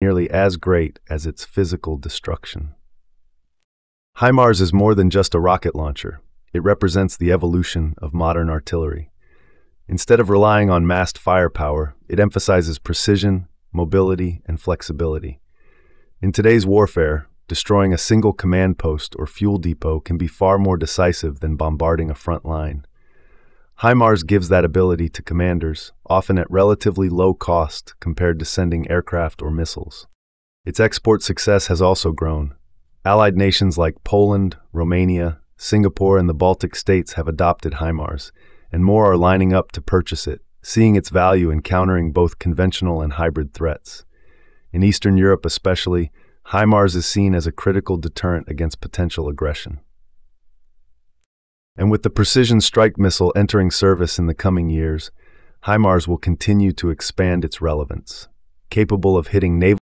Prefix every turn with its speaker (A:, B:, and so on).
A: nearly as great as its physical destruction. HIMARS is more than just a rocket launcher. It represents the evolution of modern artillery. Instead of relying on massed firepower, it emphasizes precision, mobility, and flexibility. In today's warfare, destroying a single command post or fuel depot can be far more decisive than bombarding a front line. HIMARS gives that ability to commanders, often at relatively low cost compared to sending aircraft or missiles. Its export success has also grown. Allied nations like Poland, Romania, Singapore, and the Baltic states have adopted HIMARS, and more are lining up to purchase it, seeing its value in countering both conventional and hybrid threats. In Eastern Europe especially, HIMARS is seen as a critical deterrent against potential aggression. And with the precision strike missile entering service in the coming years, HIMARS will continue to expand its relevance, capable of hitting naval